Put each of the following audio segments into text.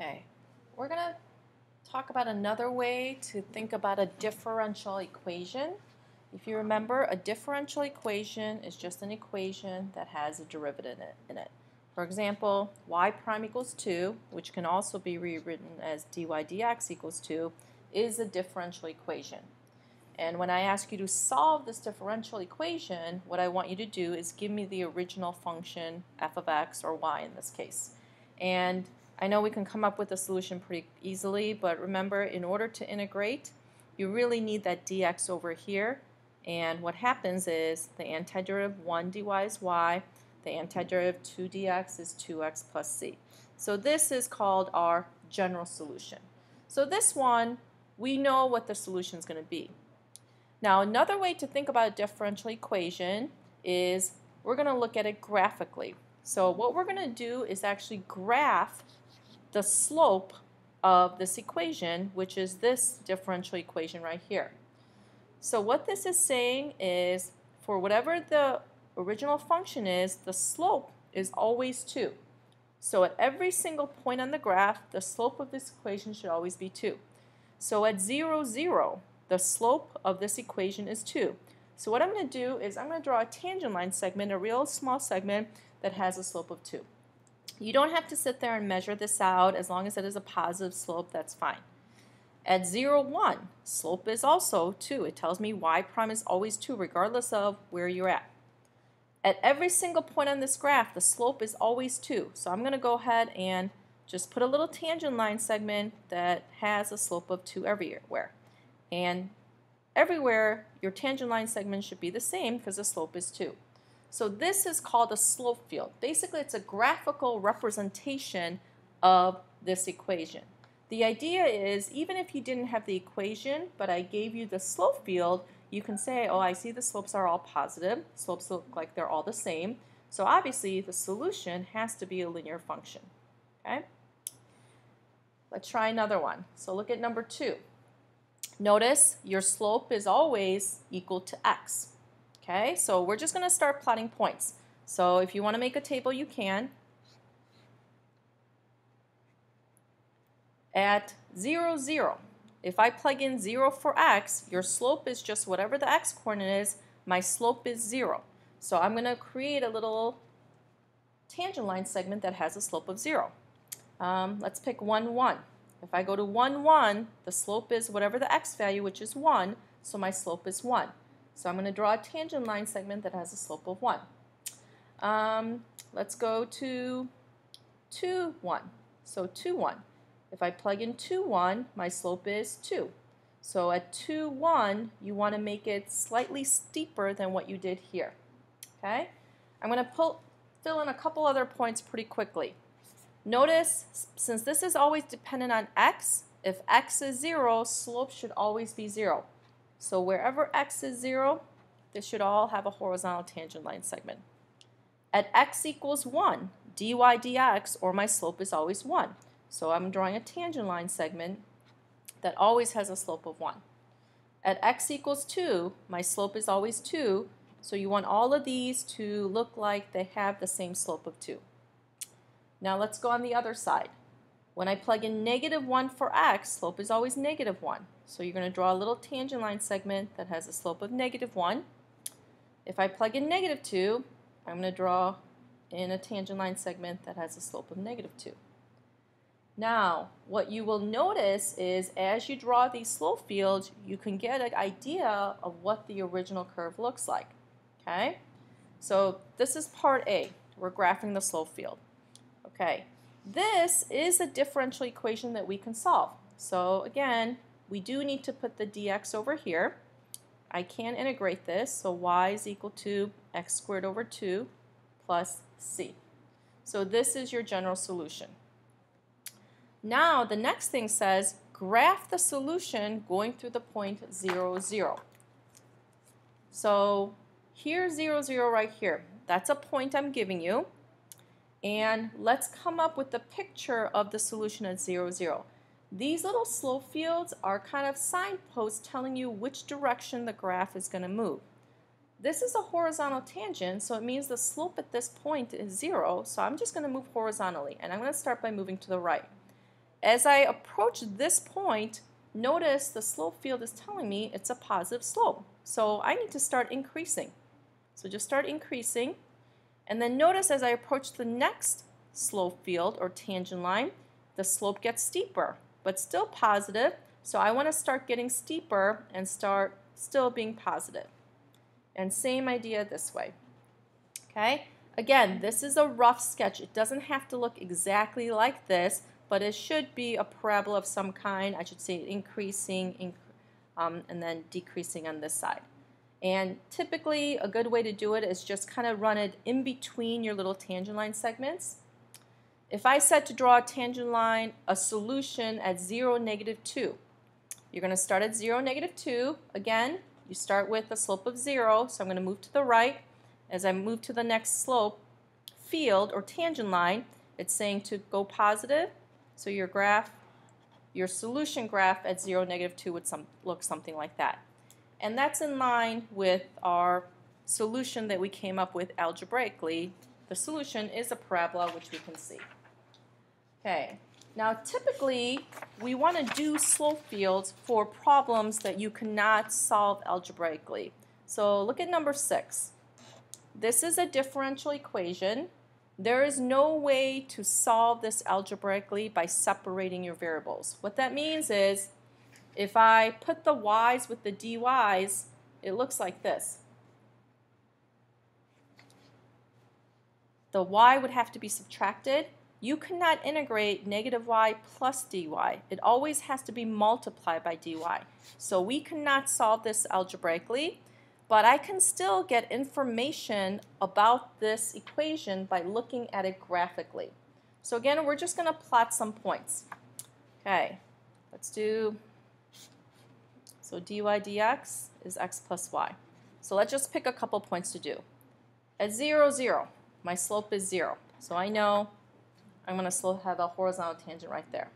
Okay, we're going to talk about another way to think about a differential equation. If you remember, a differential equation is just an equation that has a derivative in it. For example, y prime equals 2, which can also be rewritten as dy dx equals 2, is a differential equation. And when I ask you to solve this differential equation, what I want you to do is give me the original function f of x, or y in this case. And I know we can come up with a solution pretty easily, but remember, in order to integrate, you really need that dx over here. And what happens is the antiderivative 1 dy is y, the antiderivative 2 dx is 2x plus c. So this is called our general solution. So this one, we know what the solution is going to be. Now another way to think about a differential equation is we're going to look at it graphically. So what we're going to do is actually graph the slope of this equation, which is this differential equation right here. So what this is saying is for whatever the original function is, the slope is always 2. So at every single point on the graph, the slope of this equation should always be 2. So at 0, 0, the slope of this equation is 2. So what I'm going to do is I'm going to draw a tangent line segment, a real small segment that has a slope of 2. You don't have to sit there and measure this out. As long as it is a positive slope, that's fine. At 0, 1, slope is also 2. It tells me y prime is always 2 regardless of where you're at. At every single point on this graph, the slope is always 2. So I'm going to go ahead and just put a little tangent line segment that has a slope of 2 everywhere. And everywhere, your tangent line segment should be the same because the slope is 2. So this is called a slope field. Basically, it's a graphical representation of this equation. The idea is even if you didn't have the equation, but I gave you the slope field, you can say, oh, I see the slopes are all positive. Slopes look like they're all the same. So obviously, the solution has to be a linear function. Okay? Let's try another one. So look at number two. Notice your slope is always equal to x. Okay, so we're just going to start plotting points. So if you want to make a table, you can. At 0, 0, if I plug in 0 for x, your slope is just whatever the x coordinate is, my slope is 0. So I'm going to create a little tangent line segment that has a slope of 0. Um, let's pick 1, 1. If I go to 1, 1, the slope is whatever the x value, which is 1, so my slope is 1. So I'm going to draw a tangent line segment that has a slope of 1. Um, let's go to 2, 1. So 2, 1. If I plug in 2, 1, my slope is 2. So at 2, 1, you want to make it slightly steeper than what you did here. Okay? I'm going to pull, fill in a couple other points pretty quickly. Notice, since this is always dependent on x, if x is 0, slope should always be 0. So wherever x is 0, this should all have a horizontal tangent line segment. At x equals 1, dy dx, or my slope is always 1. So I'm drawing a tangent line segment that always has a slope of 1. At x equals 2, my slope is always 2, so you want all of these to look like they have the same slope of 2. Now let's go on the other side. When I plug in negative 1 for x, slope is always negative 1. So you're going to draw a little tangent line segment that has a slope of negative 1. If I plug in negative 2, I'm going to draw in a tangent line segment that has a slope of negative 2. Now, what you will notice is as you draw these slope fields, you can get an idea of what the original curve looks like. Okay? So this is part A. We're graphing the slope field. Okay, this is a differential equation that we can solve. So again, we do need to put the dx over here. I can integrate this, so y is equal to x squared over 2 plus c. So this is your general solution. Now the next thing says graph the solution going through the point 0, 0. So here's 0, 0 right here. That's a point I'm giving you. And let's come up with the picture of the solution at 0, 0. These little slope fields are kind of signposts telling you which direction the graph is going to move. This is a horizontal tangent, so it means the slope at this point is 0, so I'm just going to move horizontally, and I'm going to start by moving to the right. as I approach this point, notice the slope field is telling me it's a positive slope. So I need to start increasing. So just start increasing. And then notice as I approach the next slope field or tangent line, the slope gets steeper, but still positive. So I want to start getting steeper and start still being positive. And same idea this way. Okay? Again, this is a rough sketch. It doesn't have to look exactly like this, but it should be a parabola of some kind. I should say increasing inc um, and then decreasing on this side. And typically a good way to do it is just kind of run it in between your little tangent line segments. If I said to draw a tangent line, a solution at 0, negative 2, you're going to start at 0, negative 2. Again, you start with a slope of 0, so I'm going to move to the right. As I move to the next slope field or tangent line, it's saying to go positive, so your graph, your solution graph at 0, negative 2 would some, look something like that. And that's in line with our solution that we came up with algebraically. The solution is a parabola, which we can see. Okay, now typically we want to do slope fields for problems that you cannot solve algebraically. So look at number 6. This is a differential equation there is no way to solve this algebraically by separating your variables. What that means is if I put the y's with the dy's, it looks like this. The y would have to be subtracted. You cannot integrate negative y plus dy. It always has to be multiplied by dy. So we cannot solve this algebraically but I can still get information about this equation by looking at it graphically. So again, we're just going to plot some points. Okay, let's do, so dy dx is x plus y. So let's just pick a couple points to do. At 0, 0, my slope is 0. So I know I'm going to have a horizontal tangent right there.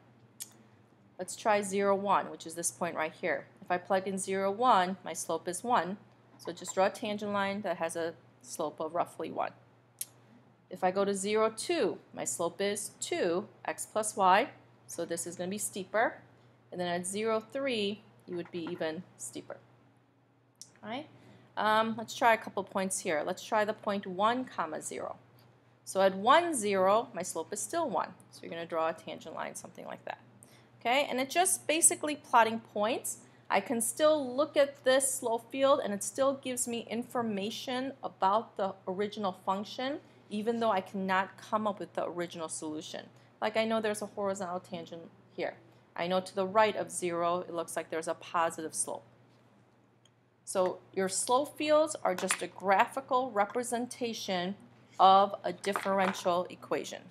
Let's try 0, 1, which is this point right here. If I plug in 0, 1, my slope is 1. So just draw a tangent line that has a slope of roughly 1. If I go to 0, 2, my slope is 2, x plus y, so this is going to be steeper. And then at 0, 3, you would be even steeper. All right? Um, let's try a couple points here. Let's try the point 1 comma 0. So at 1, 0, my slope is still 1. So you're going to draw a tangent line, something like that. Okay, and it's just basically plotting points. I can still look at this slope field and it still gives me information about the original function even though I cannot come up with the original solution. Like I know there's a horizontal tangent here. I know to the right of 0 it looks like there's a positive slope. So your slope fields are just a graphical representation of a differential equation.